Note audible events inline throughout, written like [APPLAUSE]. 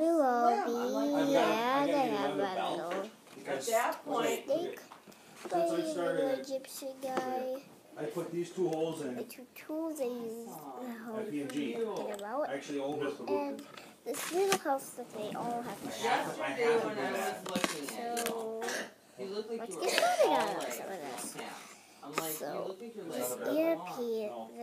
Bobby Lobby, I've got- I and I gotta get have another a belt. little At Because that point, snake. Since I Little gypsy guy. I put these two holes The in two tools I use the at whole P&G. get about. Actually. And this little house that they all have to share. yesterday when I was looking at So you look like let's you get were started all on some of this. yeah. I'm like, So, you look like you're like ear piece, No.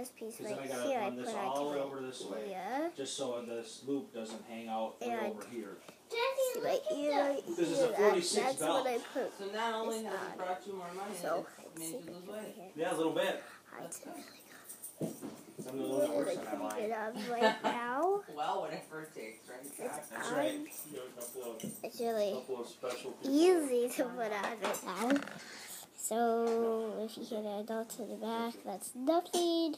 This piece Because then right I gotta here, I put this all the way onto over this way. ear. Just so this loop doesn't hang out way And- over here. See my ear right This is here, a that- 46 That's belt. what I put. So not only It's has it brought you more money, So, it's made you lose weight. Yeah, a little bit. Hides it I'm the one that works really on that I'm line. it on right [LAUGHS] now. Well, whatever it takes, right? It's That's right. You have a couple of, It's really couple of special easy to put on right now. So if you hit a dot to the back, that's nothing.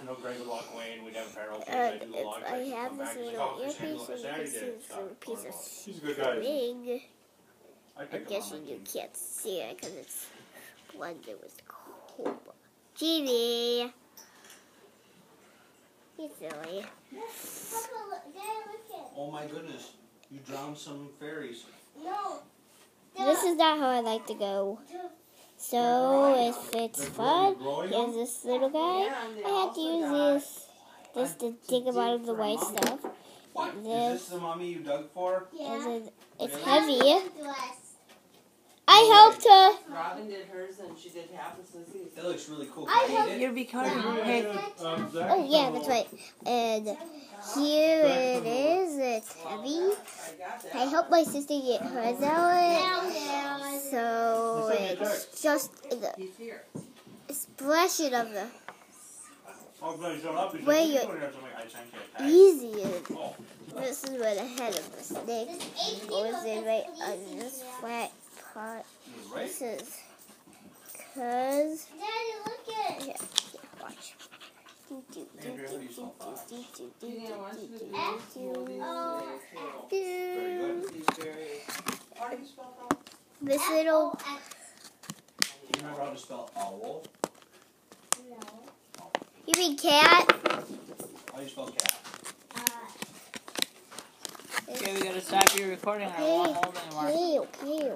I know Greg would walk away and we'd have a barrel change. And I'd do the log I check have this back and he's like, little oh, earpiece, Angel, so you can see did. this Stop. little piece of He's a good guy. string. I I pick him guess you, you team. can't see it because it's blended with cobalt. Genie! He's silly. Oh my goodness. You drowned some fairies. No. This is not how I like to go. So if it's fun, growing here's this little guy. Yeah, and they I have to use this this to dig him out of the white stuff. What? And Is this this the mummy you dug for? is a, it's Really? heavy. I helped her. Robin did hers and she did half of Sissy's. That looks really cool. I Can I eat it? You're becoming Hey, um, Oh yeah, that's right. And here it is. It's heavy. I got that. I helped my sister get hers out. So it's just the expression of the Oh, glad you showed Where you- "You don't have something I sent you a text." easy. Oh, This is where the head of the snake goes in right on this flat part. Right? This is cause Daddy, look at yeah, yeah, watch. This little Do you remember how to spell owl? you mean cat? How do you spell cat? Uh, okay, we gotta stop your recording. I won't hold anymore. Okay, okay,